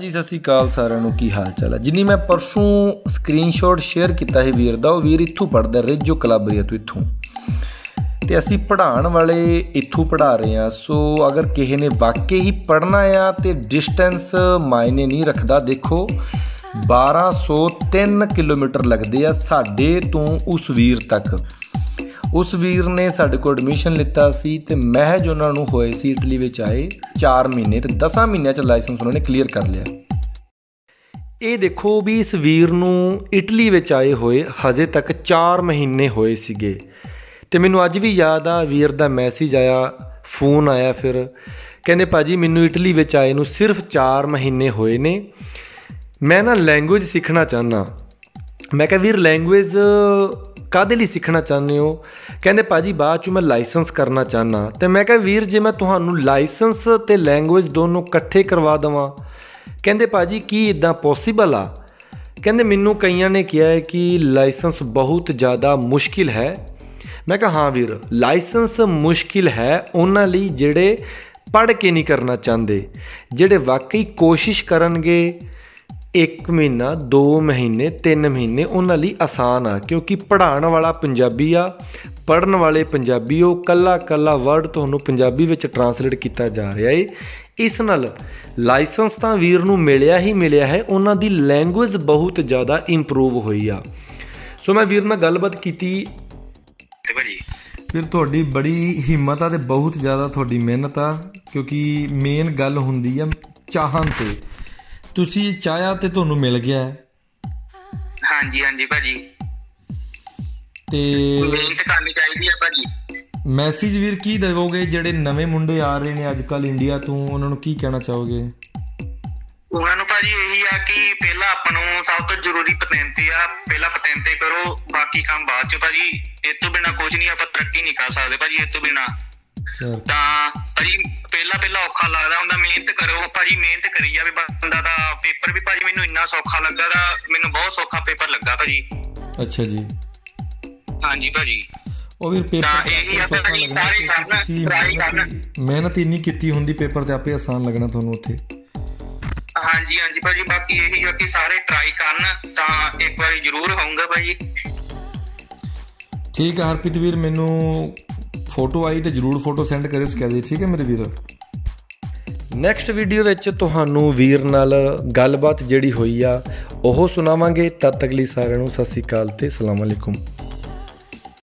ਜੀ ਸਤਿ ਸ਼੍ਰੀ ਅਕਾਲ ਸਾਰਿਆਂ ਨੂੰ, ਕੀ ਹਾਲ ਚਾਲ ਹੈ ਜਿੰਨੀ ਮੈਂ ਪਰਸੋਂ ਸਕਰੀਨਸ਼ਾਟ ਸ਼ੇਅਰ ਕੀਤਾ ਸੀ ਵੀਰ ਦਾ, ਉਹ ਵੀਰ ਇੱਥੋਂ ਪੜਦਾ ਰਿਜੋ ਕਲੱਬਰੀਆ ਤੋਂ ਇੱਥੋਂ। ਤੇ ਅਸੀਂ ਪੜ੍ਹਾਉਣ ਵਾਲੇ ਇੱਥੋਂ ਪੜ੍ਹਾ ਰਹੇ ਹਾਂ, ਸੋ ਅਗਰ ਕਿਸੇ ਨੇ ਵਾਕਈ ਹੀ ਪੜ੍ਹਨਾ ਆ, ਤੇ ਡਿਸਟੈਂਸ ਮਾਇਨੇ ਨਹੀਂ ਰੱਖਦਾ, ਦੇਖੋ 1203 ਕਿਲੋਮੀਟਰ ਲੱਗਦੇ ਆ ਸਾਡੇ ਤੋਂ ਉਸ ਵੀਰ ਤੱਕ। ਉਸ ਵੀਰ ਨੇ ਸਾਡੇ ਕੋਲ ਐਡਮਿਸ਼ਨ ਲਿੱਤਾ ਸੀ ਤੇ ਮਹਿਜ ਉਹਨਾਂ ਨੂੰ ਹੋਏ ਸੀ ਇਟਲੀ ਵਿੱਚ ਆਏ। 4 ਮਹੀਨੇ ਤੇ 10 ਮਹੀਨਿਆਂ ਚ ਲਾਇਸੈਂਸ ਉਹਨਾਂ ਨੇ ਕਲੀਅਰ ਕਰ ਲਿਆ। ਇਹ ਦੇਖੋ ਵੀ ਇਸ ਵੀਰ ਨੂੰ ਇਟਲੀ ਵਿੱਚ ਆਏ ਹੋਏ ਹਜੇ ਤੱਕ 4 ਮਹੀਨੇ ਹੋਏ ਸੀਗੇ। ਤੇ ਮੈਨੂੰ ਅੱਜ ਵੀ ਯਾਦ ਆ ਵੀਰ ਦਾ ਮੈਸੇਜ ਆਇਆ ਫੋਨ ਆਇਆ ਫਿਰ। ਕਹਿੰਦੇ, ਭਾਜੀ, ਮੈਨੂੰ ਇਟਲੀ ਵਿੱਚ ਆਏ ਨੂੰ ਸਿਰਫ 4 ਮਹੀਨੇ ਹੋਏ ਨੇ। ਮੈਂ ਨਾ ਲੈਂਗੁਏਜ ਸਿੱਖਣਾ ਚਾਹਨਾ ਮੈਂ ਕਿਹਾ, ਵੀਰ ਲੈਂਗੁਏਜ ਕਾਦੇ ਲਈ ਸਿੱਖਣਾ ਚਾਹੁੰਦੇ ਹੋ? ਕਹਿੰਦੇ, ਭਾਜੀ, ਬਾਅਦ ਚ ਮੈਂ ਲਾਇਸੈਂਸ ਕਰਨਾ ਚਾਹਨਾ ਤੇ ਮੈਂ ਕਿਹਾ, ਵੀਰ, ਜੇ ਮੈਂ ਤੁਹਾਨੂੰ ਲਾਇਸੈਂਸ ਤੇ ਲੈਂਗੁਏਜ ਦੋਨੋਂ ਇਕੱਠੇ ਕਰਵਾ ਦਵਾਂ, ਕਹਿੰਦੇ, ਭਾਜੀ, ਕੀ ਇਦਾਂ ਪੋਸੀਬਲ ਆ? ਕਹਿੰਦੇ, ਮੈਨੂੰ ਕਈਆਂ ਨੇ ਕਿਹਾ ਹੈ ਕਿ ਲਾਇਸੈਂਸ ਬਹੁਤ ਜ਼ਿਆਦਾ ਮੁਸ਼ਕਿਲ ਹੈ। ਮੈਂ ਕਿਹਾ, ਹਾਂ ਵੀਰ, ਲਾਇਸੈਂਸ ਮੁਸ਼ਕਿਲ ਹੈ ਉਹਨਾਂ ਲਈ ਜਿਹੜੇ ਪੜ੍ਹ ਕੇ ਨਹੀਂ ਕਰਨਾ ਚਾਹੁੰਦੇ, ਜਿਹੜੇ ਵਾਕਈ ਕੋਸ਼ਿਸ਼ ਕਰਨਗੇ 1 ਮਹੀਨਾ 2 ਮਹੀਨੇ 3 ਮਹੀਨੇ ਉਹਨਾਂ ਲਈ ਆਸਾਨ ਆ ਕਿਉਂਕਿ ਪੜ੍ਹਾਉਣ ਵਾਲਾ ਪੰਜਾਬੀ ਆ ਪੜਨ ਵਾਲੇ ਪੰਜਾਬੀ ਉਹ ਕੱਲਾ ਕੱਲਾ ਵਰਡ ਤੁਹਾਨੂੰ ਪੰਜਾਬੀ ਵਿੱਚ ਟਰਾਂਸਲੇਟ ਕੀਤਾ ਜਾ ਰਿਹਾ ਏ। ਇਸ ਨਾਲ ਲਾਇਸੈਂਸ ਤਾਂ ਵੀਰ ਨੂੰ ਮਿਲਿਆ ਹੀ ਮਿਲਿਆ ਹੈ ਉਹਨਾਂ ਦੀ ਲੈਂਗੁਏਜ ਬਹੁਤ ਜ਼ਿਆਦਾ ਇੰਪਰੂਵ ਹੋਈ ਆ। ਸੋ ਮੈਂ ਵੀਰ ਨਾਲ ਗੱਲਬਾਤ ਕੀਤੀ। ਤੇ ਭਾਜੀ? ਫਿਰ ਤੁਹਾਡੀ ਬੜੀ ਹਿੰਮਤ ਆ ਤੇ ਬਹੁਤ ਜ਼ਿਆਦਾ ਤੁਹਾਡੀ ਮਿਹਨਤ ਆ ਕਿਉਂਕਿ ਮੇਨ ਗੱਲ ਹੁੰਦੀ ਆ ਚਾਹਨ ਤੇ। ਤੁਸੀਂ ਚਾਹਿਆ ਤੇ ਤੁਹਾਨੂੰ ਮਿਲ ਗਿਆ। ਹਾਂਜੀ ਹਾਂਜੀ ਭਾਜੀ। ਤੇ ਮਿਹਨਤ ਕਰਨੀ ਚਾਹੀਦੀ ਆ ਭਾਜੀ। ਮੈਸੇਜ ਵੀਰ ਕੀ ਦੇਵੋਗੇ ਜਿਹੜੇ ਨਵੇਂ ਮੁੰਡੇ ਆ ਰਹੇ ਨੇ ਅੱਜ ਕੱਲ ਇੰਡੀਆ ਤੋਂ ਉਹਨਾਂ ਨੂੰ ਕੀ ਕਹਿਣਾ ਚਾਹੋਗੇ? ਉਹਨਾਂ ਨੂੰ ਭਾਜੀ ਇਹੀ ਆ ਕਿ ਪਹਿਲਾਂ ਆਪਾਂ ਨੂੰ ਸਭ ਤੋਂ ਜ਼ਰੂਰੀ ਪਤੈਂਤੇ ਆ ਪਹਿਲਾਂ ਪਤੈਂਤੇ ਕਰੋ ਬਾਕੀ ਕੰਮ ਬਾਅਦ ਚ ਭਾਜੀ ਇਹ ਤੋਂ ਬਿਨਾ ਕੁਝ ਨਹੀਂ ਆਪਾਂ ਤਰੱਕੀ ਨਹੀਂ ਕਰ ਸਕਦੇ ਭਾਜੀ ਇਹ ਤੋਂ ਬਿਨਾ। ਤਾਂ ਭਾਜੀ ਪਹਿਲਾਂ ਪਹਿਲਾਂ ਔਖਾ ਲੱਗਦਾ ਹੁੰਦਾ ਮਿਹਨਤ ਕਰੋ। ਭਾਜੀ ਮਿਹਨਤ ਕਰੀ ਜਾਵੇ ਬੰਦਾ ਦਾ ਪੇਪਰ ਵੀ ਭਾਜੀ ਮੈਨੂੰ ਇੰਨਾ ਸੌਖਾ ਲੱਗਾ ਦਾ ਮੈਨੂੰ ਬਹੁਤ ਸੌਖਾ ਪੇਪਰ ਲੱਗਾ ਭਾਜੀ। ਅੱਛਾ ਜੀ। ਹਾਂਜੀ ਭਾਜੀ। ਉਹ ਵੀਰ ਪੇਪਰ ਤਾਂ ਇਹੀ ਆ ਭਾਜੀ, ਸਾਰੇ ਕਰਨ, ਮਿਹਨਤ ਕਰਨ। ਮਿਹਨਤ ਇੰਨੀ ਕੀਤੀ ਹੁੰਦੀ ਪੇਪਰ ਤੇ ਆਪੇ ਆਸਾਨ ਲੱਗਣਾ ਤੁਹਾਨੂੰ ਉੱਥੇ। ਹਾਂਜੀ ਹਾਂਜੀ ਭਾਜੀ ਬਾਕੀ ਇਹੀ ਆ ਕਿ ਸਾਰੇ ਟਰਾਈ ਕਰਨ ਤਾਂ ਇੱਕ ਵਾਰੀ ਜ਼ਰੂਰ ਹੋਊਗਾ ਭਾਜੀ। ਠੀਕ ਹੈ ਹਰਪ੍ਰੀਤ ਵੀਰ ਮੈਨੂੰ ਫੋਟੋ ਆਈ ਤੇ ਜਰੂਰ ਫੋਟੋ ਸੈਂਡ ਕਰਿਓ ਸਕੈਦੇ ਠੀਕ ਹੈ ਮੇਰੇ ਵੀਰ? ਨੈਕਸਟ ਵੀਡੀਓ ਵਿੱਚ ਤੁਹਾਨੂੰ ਵੀਰ ਨਾਲ ਗੱਲਬਾਤ ਜਿਹੜੀ ਹੋਈ ਆ, ਉਹ ਸੁਣਾਵਾਂਗੇ। ਤਦ ਤੱਕ ਲਈ ਸਾਰਿਆਂ ਨੂੰ ਸਤਿ ਸ੍ਰੀ ਅਕਾਲ ਤੇ ਸਲਾਮ ਅਲੈਕੁਮ।